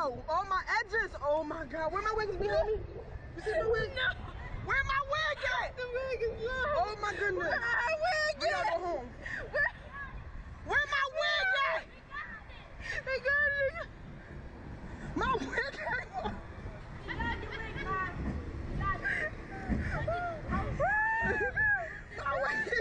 out. All my edges. Oh my God. Where my wig is behind me? You see my wig? No. Where my wig at? The wig is low. Oh my goodness. Where my wig We gotta go home. Where? Where my wig no. at? They got it. They got it. My wig at. my wig.